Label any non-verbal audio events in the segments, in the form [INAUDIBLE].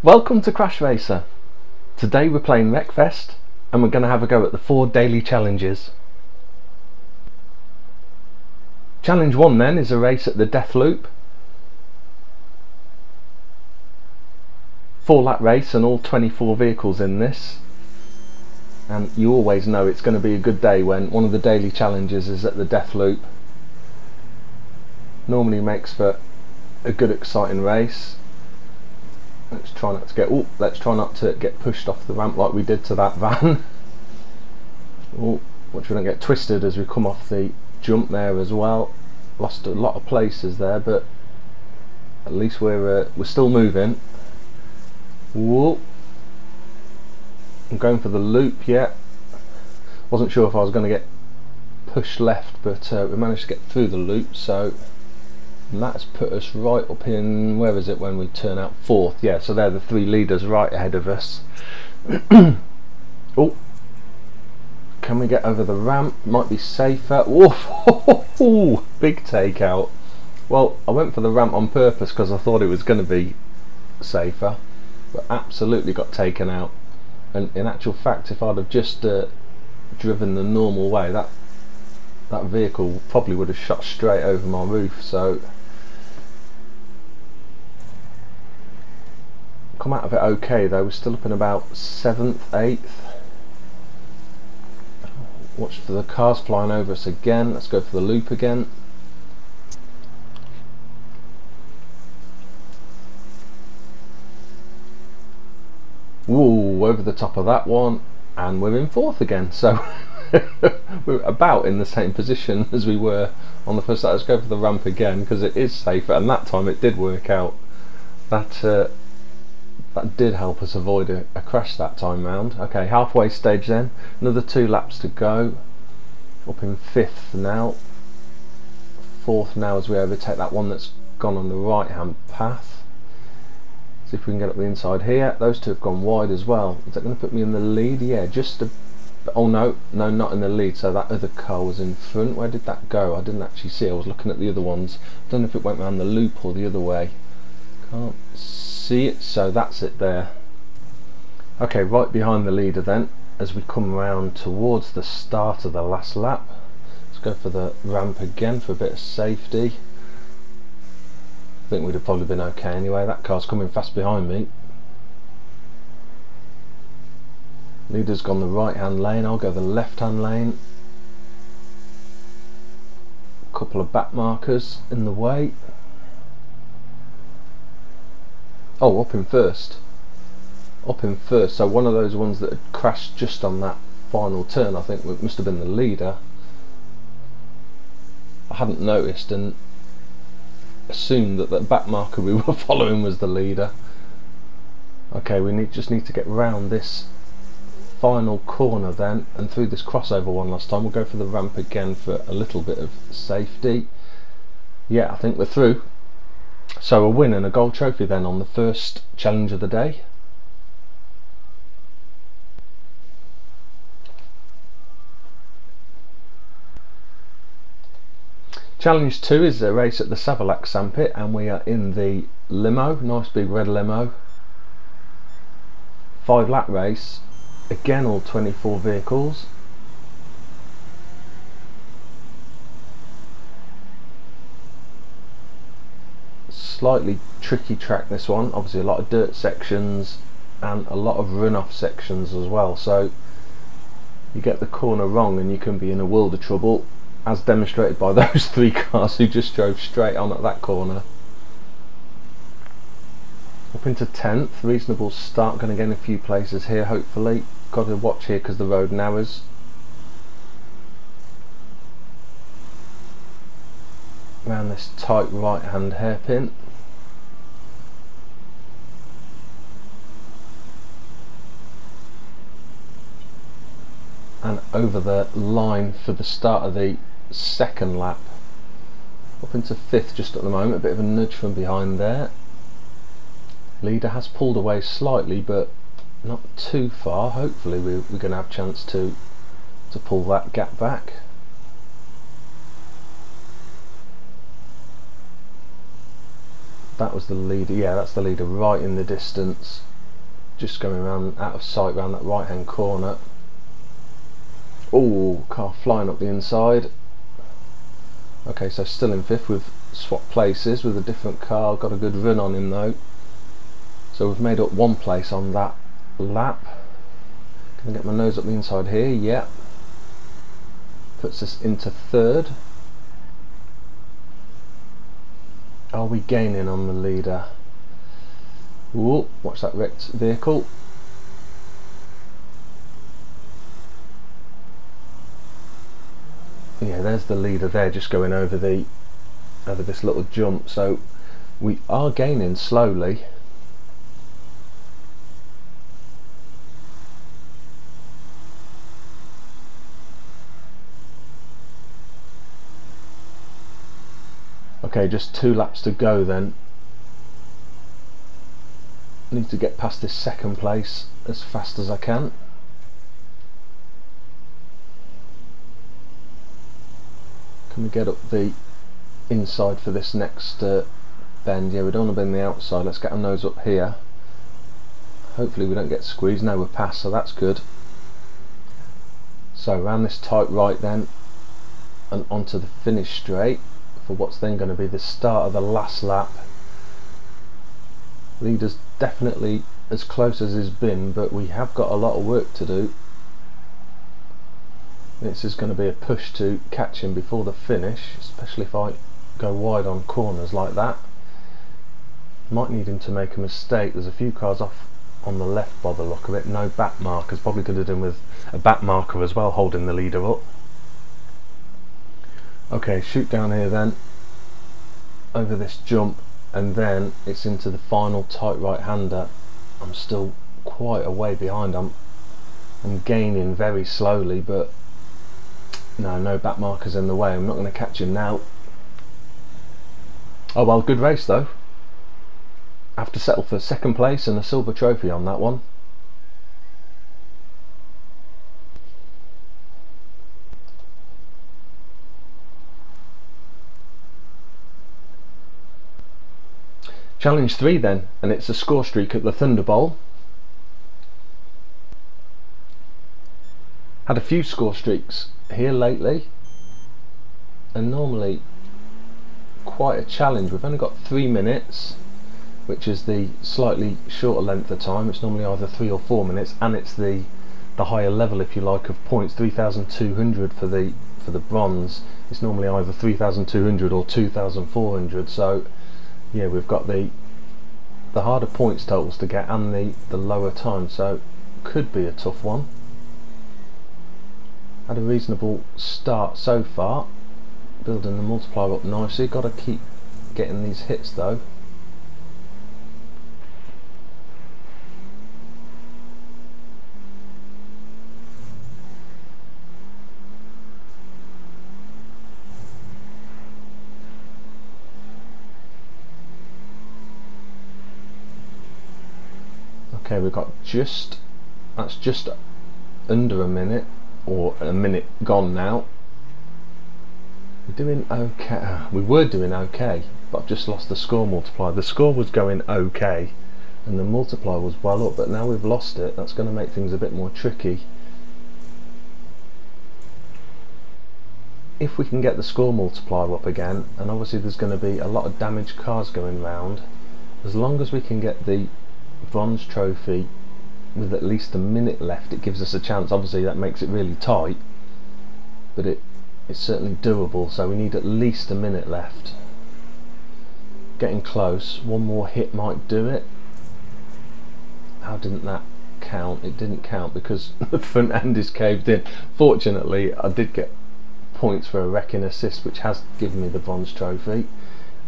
Welcome to Crash Racer. Today we're playing Wreckfest and we're going to have a go at the four daily challenges. Challenge 1 then is a race at the Death Loop. Four lap race and all 24 vehicles in this. And you always know it's going to be a good day when one of the daily challenges is at the Death Loop. Normally makes for a good exciting race let's try not to get oh let's try not to get pushed off the ramp like we did to that [LAUGHS] van. Oh which we don't get twisted as we come off the jump there as well. Lost a lot of places there but at least we're uh, we're still moving. Whoa. I'm going for the loop yet. Wasn't sure if I was going to get pushed left but uh, we managed to get through the loop so and that's put us right up in where is it when we turn out fourth? Yeah so they're the three leaders right ahead of us. [CLEARS THROAT] Oh can we get over the ramp? Might be safer. Whoa, [LAUGHS] big takeout. Well I went for the ramp on purpose because I thought it was going to be safer but absolutely got taken out. And in actual fact if I'd have just uh, driven the normal way that that vehicle probably would have shot straight over my roof so come out of it okay though, we're still up in about 7th, 8th. Watch for the cars flying over us again, let's go for the loop again. Whoa, over the top of that one, and we're in 4th again, so [LAUGHS] we're about in the same position as we were on the first. Let's go for the ramp again, because it is safer, and that time it did work out. That uh, that did help us avoid a, a, crash that time round. Okay, halfway stage then. Another two laps to go. Up in fifth now. Fourth now as we overtake that one that's gone on the right hand path. See if we can get up the inside here. Those two have gone wide as well. Is that going to put me in the lead? Yeah, just a... Oh no, no, not in the lead. So that other car was in front. Where did that go? I didn't actually see. I was looking at the other ones. I don't know if it went around the loop or the other way. Can't see see it so that's it there. Okay right behind the leader then as we come around towards the start of the last lap. Let's go for the ramp again for a bit of safety. I think we'd have probably been okay anyway. That car's coming fast behind me. Leader's gone the right hand lane. I'll go the left hand lane. A couple of back markers in the way Oh, up in first. Up in first. So one of those ones that had crashed just on that final turn, I think must have been the leader. I hadn't noticed and assumed that the back marker we [LAUGHS] were following was the leader. Okay, we need just need to get round this final corner then and through this crossover one last time. We'll go for the ramp again for a little bit of safety. Yeah, I think we're through. So a win and a gold trophy then on the first challenge of the day. Challenge 2 is a race at the Savolax Sandpit and we are in the limo, nice big red limo. Five lap race, again all 24 vehicles. Slightly tricky track this one. Obviously a lot of dirt sections and a lot of runoff sections as well. So you get the corner wrong and you can be in a world of trouble as demonstrated by [LAUGHS] those three cars who just drove straight on at that corner. Up into 10th reasonable start. Going to gain a few places here hopefully. Got to watch here because the road narrows. Around this tight right hand hairpin and over the line for the start of the second lap up into fifth just at the moment a bit of a nudge from behind there. Leader has pulled away slightly but not too far. Hopefully we, we're going to have a chance to to pull that gap back. That was the leader yeah that's the leader right in the distance just going around out of sight around that right hand corner oh car flying up the inside. Okay so still in fifth We've swapped places with a different car. Got a good run on him though. So we've made up one place on that lap. Can I get my nose up the inside here? Yeah. Puts us into third. Are we gaining on the leader? Ooh, watch that wrecked vehicle yeah there's the leader there just going over the over this little jump so we are gaining slowly Okay, just two laps to go then. Need to get past this second place as fast as I can. Can we get up the inside for this next uh, bend? Yeah, we don't want to bend the outside. Let's get our nose up here. Hopefully we don't get squeezed. No, we're past, so that's good. So around this tight right then, and onto the finish straight for what's then going to be the start of the last lap. Leader's definitely as close as he's been, but we have got a lot of work to do. This is going to be a push to catch him before the finish, especially if I go wide on corners like that. Might need him to make a mistake. There's a few cars off on the left by the look of it. No back markers. Probably could have done with a back marker as well, holding the leader up. Okay, shoot down here then, over this jump, and then it's into the final tight right-hander. I'm still quite a way behind. I'm, I'm gaining very slowly, but no, no back markers in the way. I'm not going to catch him now. Oh well, good race though. I have to settle for second place and a silver trophy on that one. Challenge 3 then, and it's a score streak at the Thunder Bowl. Had a few score streaks here lately, and normally quite a challenge. We've only got three minutes, which is the slightly shorter length of time. It's normally either three or four minutes, and it's the the higher level, if you like, of points. 3,200 for the for the bronze. It's normally either 3,200 or 2,400. So yeah we've got the the harder points totals to get and the the lower time so could be a tough one had a reasonable start so far building the multiplier up nicely got to keep getting these hits though. Okay we've got just that's just under a minute or a minute gone now. We're doing okay. We were doing okay but I've just lost the score multiplier. The score was going okay and the multiplier was well up but now we've lost it. That's going to make things a bit more tricky. If we can get the score multiplier up again and obviously there's going to be a lot of damaged cars going round as long as we can get the bronze trophy with at least a minute left it gives us a chance. Obviously that makes it really tight but it it's certainly doable so we need at least a minute left. Getting close. One more hit might do it. How didn't that count? It didn't count because [LAUGHS] the front end is caved in. Fortunately I did get points for a wrecking assist which has given me the bronze trophy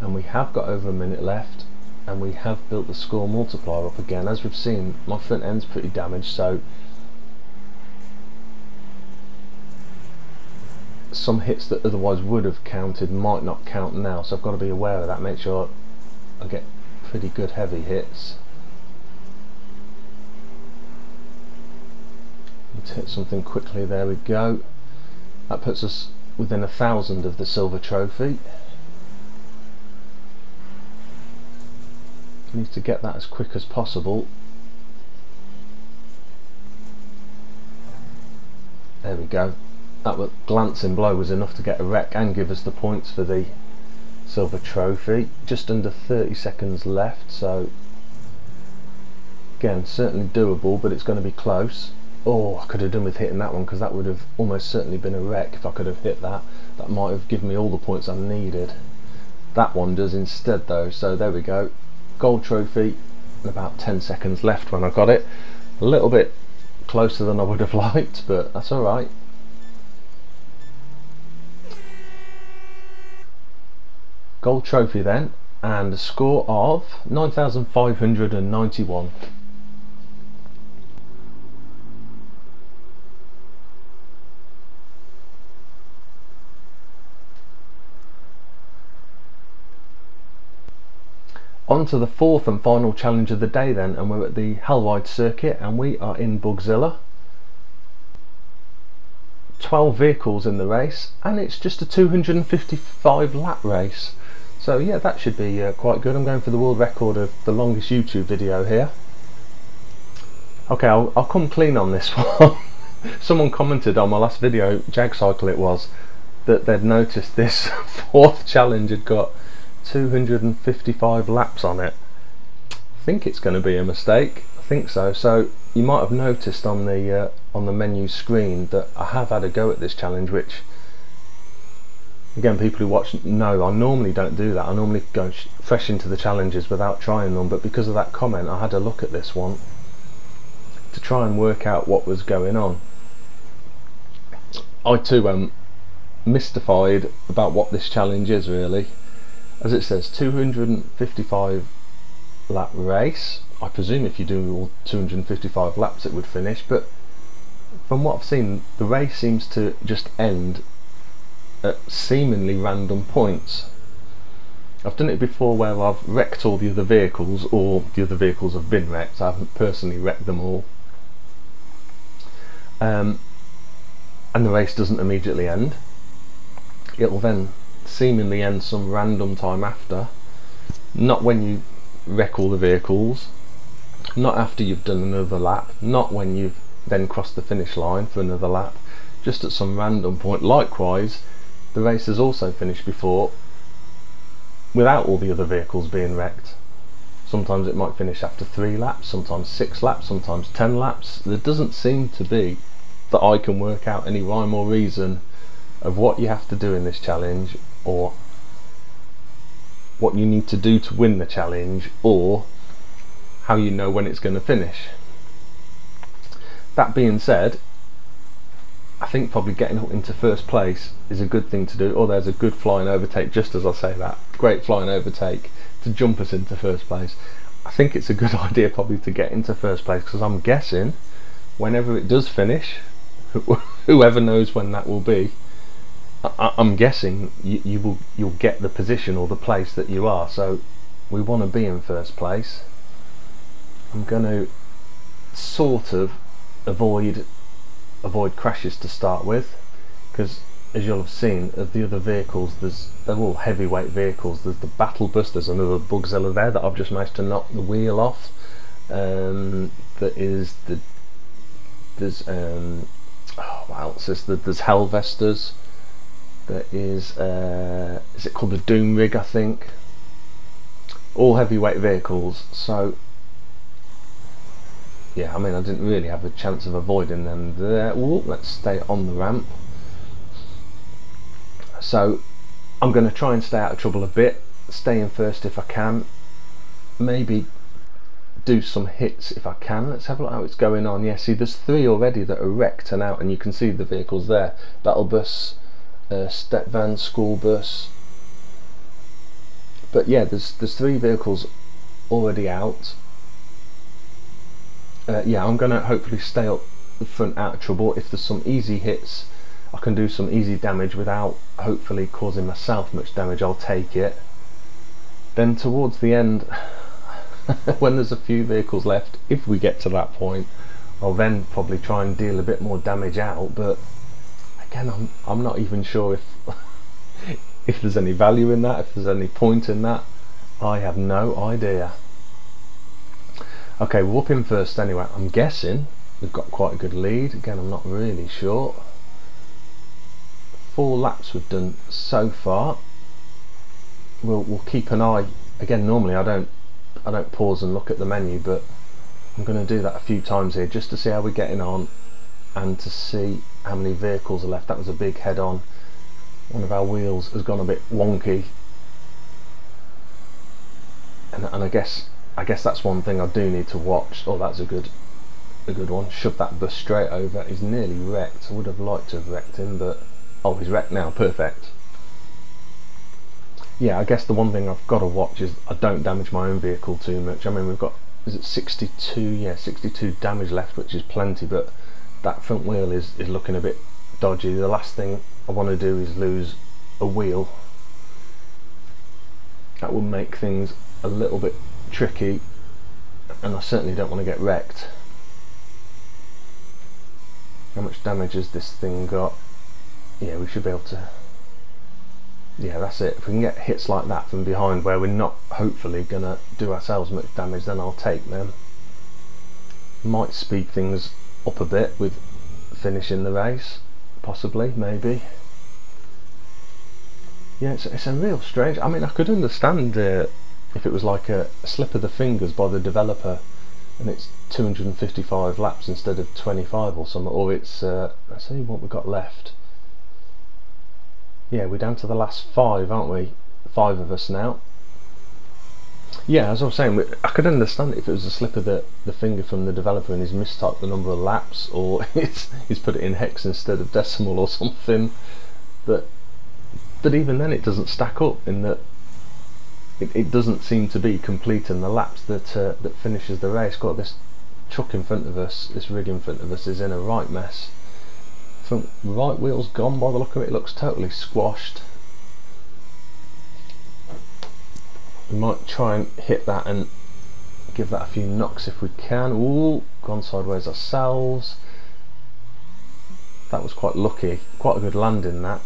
and we have got over a minute left and we have built the score multiplier up again. As we've seen my front end's pretty damaged so some hits that otherwise would have counted might not count now. So I've got to be aware of that make sure I get pretty good heavy hits. Let's hit something quickly. There we go. That puts us within a thousand of the silver trophy need to get that as quick as possible. There we go. That glancing blow was enough to get a wreck and give us the points for the silver trophy. Just under 30 seconds left so again certainly doable but it's going to be close. Oh I could have done with hitting that one because that would have almost certainly been a wreck if I could have hit that. That might have given me all the points I needed. That one does instead though so there we go gold trophy and about 10 seconds left when I got it. A little bit closer than I would have [LAUGHS] liked but that's alright gold trophy then and a score of 9591 On to the fourth and final challenge of the day then and we're at the Hellride circuit and we are in Bugzilla. 12 vehicles in the race and it's just a 255 lap race. So yeah that should be uh, quite good. I'm going for the world record of the longest YouTube video here. Okay I'll, I'll come clean on this [LAUGHS] one. Someone commented on my last video Jag Cycle it was that they'd noticed this [LAUGHS] fourth challenge had got 255 laps on it. I think it's going to be a mistake. I think so. So you might have noticed on the uh, on the menu screen that I have had a go at this challenge, which again people who watch know I normally don't do that. I normally go fresh into the challenges without trying them, but because of that comment, I had a look at this one to try and work out what was going on. I too am mystified about what this challenge is really as it says 255 lap race. I presume if you do all 255 laps it would finish but from what I've seen the race seems to just end at seemingly random points. I've done it before where I've wrecked all the other vehicles or the other vehicles have been wrecked. I haven't personally wrecked them all. Um, and the race doesn't immediately end. It'll then seemingly end some random time after. Not when you wreck all the vehicles. Not after you've done another lap. Not when you've then crossed the finish line for another lap. Just at some random point. Likewise the race has also finished before without all the other vehicles being wrecked. Sometimes it might finish after three laps sometimes six laps sometimes ten laps. There doesn't seem to be that I can work out any rhyme or reason of what you have to do in this challenge or what you need to do to win the challenge or how you know when it's going to finish. That being said, I think probably getting into first place is a good thing to do. Or there's a good flying overtake, just as I say that. Great flying overtake to jump us into first place. I think it's a good [LAUGHS] idea probably to get into first place because I'm guessing whenever it does finish, [LAUGHS] whoever knows when that will be, I, am guessing you, you will you'll get the position or the place that you are. So we want to be in first place. I'm going to sort of avoid avoid crashes to start with because as you'll have seen of the other vehicles there's they're all heavyweight vehicles there's the battle bus there's another bugzilla there that I've just managed to knock the wheel off um, that is the there's um, oh, what else is there? there's Hellvesters there is uh, is it called the Doom Rig I think? All heavyweight vehicles so yeah I mean I didn't really have a chance of avoiding them there. Ooh, let's stay on the ramp. So I'm going to try and stay out of trouble a bit stay in first if I can. Maybe do some hits if I can. Let's have a look how it's going on. Yeah see there's three already that are wrecked and out and you can see the vehicles there. Battle bus step van, school bus. But yeah, there's there's three vehicles already out. Uh, yeah, I'm gonna hopefully stay up the front out of trouble. If there's some easy hits, I can do some easy damage without hopefully causing myself much damage. I'll take it. Then towards the end, [LAUGHS] when there's a few vehicles left, if we get to that point, I'll then probably try and deal a bit more damage out. But again, I'm I'm not even sure if [LAUGHS] if there's any value in that, if there's any point in that. I have no idea. Okay, we're up in first anyway. I'm guessing we've got quite a good lead. Again, I'm not really sure. Four laps we've done so far. We'll we'll keep an eye. Again, normally I don't I don't pause and look at the menu, but I'm going to do that a few times here just to see how we're getting on and to see how many vehicles are left. That was a big head-on. One of our wheels has gone a bit wonky, and, and I guess I guess that's one thing I do need to watch. Oh, that's a good a good one. Shove that bus straight over. He's nearly wrecked. I would have liked to have wrecked him, but oh, he's wrecked now. Perfect. Yeah, I guess the one thing I've got to watch is I don't damage my own vehicle too much. I mean, we've got is it 62? Yeah, 62 damage left, which is plenty, but that front wheel is, is looking a bit dodgy. The last thing I want to do is lose a wheel. That will make things a little bit tricky and I certainly don't want to get wrecked. How much damage has this thing got? Yeah, we should be able to... Yeah, that's it. If we can get hits like that from behind where we're not hopefully going to do ourselves much damage, then I'll take them. Might speed things up a bit with finishing the race, possibly, maybe. Yeah, it's, it's a real strange. I mean, I could understand uh, if it was like a, slip of the fingers by the developer and it's 255 laps instead of 25 or something, or it's, uh, let's see what we've got left. Yeah, we're down to the last five, aren't we? Five of us now yeah, as I was saying, I could understand if it was a slip of the, the finger from the developer and he's mistyped the number of laps or [LAUGHS] he's, he's put it in hex instead of decimal or something. But but even then it doesn't stack up in that it, it doesn't seem to be complete completing the laps that uh, that finishes the race. Got this truck in front of us, this rig in front of us is in a right mess. Front right wheel's gone by the look of it, it looks totally squashed. We might try and hit that and give that a few knocks if we can. Ooh, gone sideways ourselves. That was quite lucky. Quite a good landing that.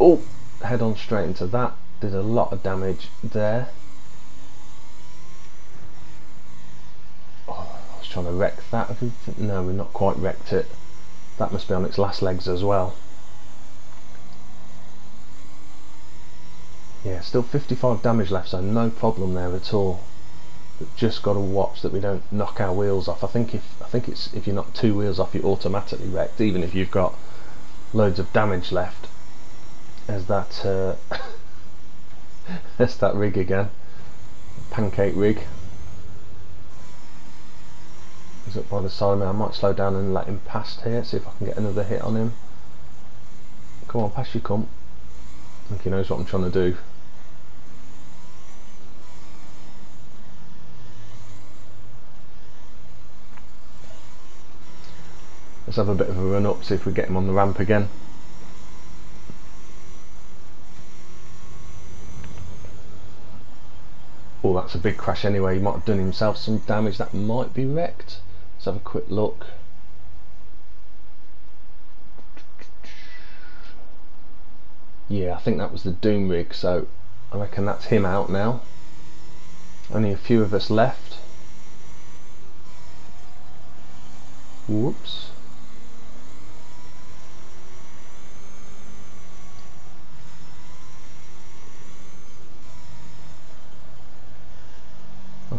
Oh, head on straight into that. Did a lot of damage there. Oh, I was trying to wreck that. No, we've not quite wrecked it. That must be on its last legs as well. Yeah, still 55 damage left, so no problem there at all. But just got to watch that we don't knock our wheels off. I think if I think it's if you're not two wheels off, you're automatically wrecked, even if you've got loads of damage left. As that uh, [LAUGHS] that rig again, pancake rig. He's up by the side of me. I might slow down and let him past here, see if I can get another hit on him. Come on, past you come. I think he knows what I'm trying to do. Let's have a bit of a run up, see if we get him on the ramp again. Oh, that's a big crash anyway. He might have done himself some damage. That might be wrecked. Let's have a quick look. Yeah, I think that was the Doom rig, so I reckon that's him out now. Only a few of us left. Whoops.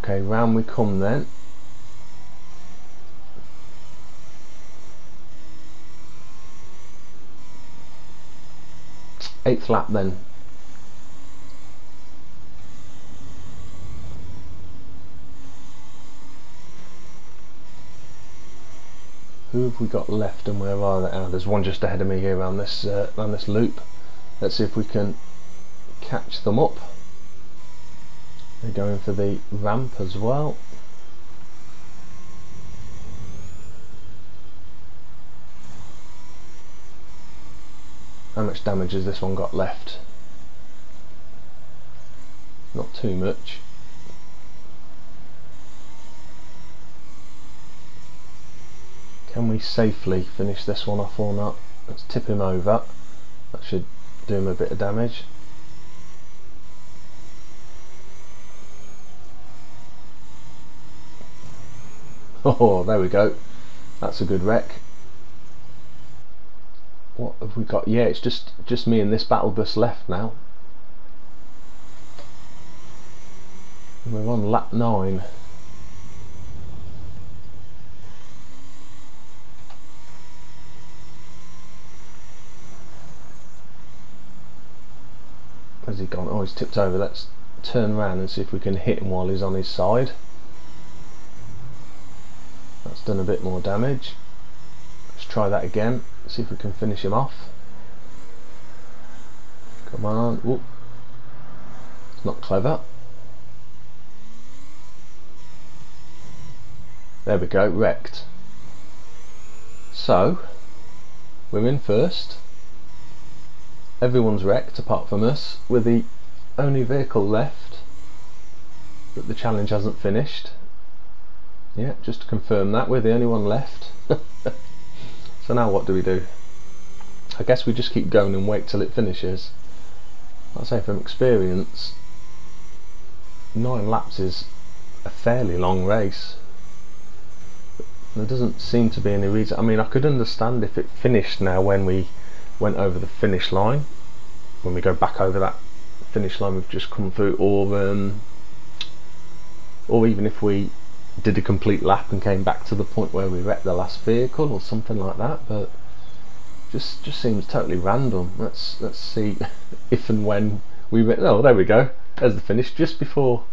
Okay, round we come then. Eighth lap then. Who have we got left and where are they? Oh, there's one just ahead of me here around this uh, around this loop. Let's see if we can catch them up. They're going for the ramp as well. How much damage has this one got left? Not too much. Can we safely finish this one off or not? Let's tip him over. That should do him a bit of damage. [LAUGHS] Oh, there we go. That's a good wreck. What have we got? Yeah, it's just just me and this battle bus left now. We're on lap nine. Has he gone? Oh, he's tipped over. Let's turn around and see if we can hit him while he's on his side. That's done a bit more damage. Let's try that again. See if we can finish him off. Come on. Ooh. It's not clever. There we go, wrecked. So, we're in first. Everyone's wrecked apart from us. We're the only vehicle left that the challenge hasn't finished. Yeah, just to confirm that, we're the only one left. [LAUGHS] so now what do we do? I guess we just keep going and wait till it finishes. I say from experience, nine laps is a fairly long race. There doesn't seem to be any reason. I mean, I could understand if it finished now when we went over the finish line, when we go back over that finish line we've just come through, or um, or even if we did a complete lap and came back to the point where we wrecked the last vehicle or something like that but just just seems totally random. Let's let's see [LAUGHS] if and when we wreck oh there we go. There's the finish just before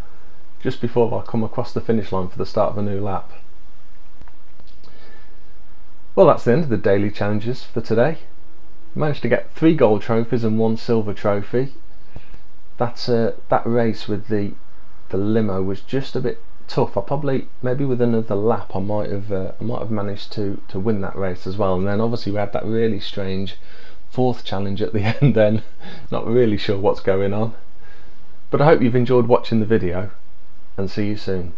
just before I come across the finish line for the start of a new lap. Well that's the end of the daily challenges for today. Managed to get three gold trophies and one silver trophy. That's uh, that race with the the limo was just a bit tough. I probably maybe with another lap I might have uh, I might have managed to to win that race as well. And then obviously we had that really strange fourth challenge at the [LAUGHS] end. Then not really sure what's going on. But I hope you've enjoyed watching the video, and see you soon.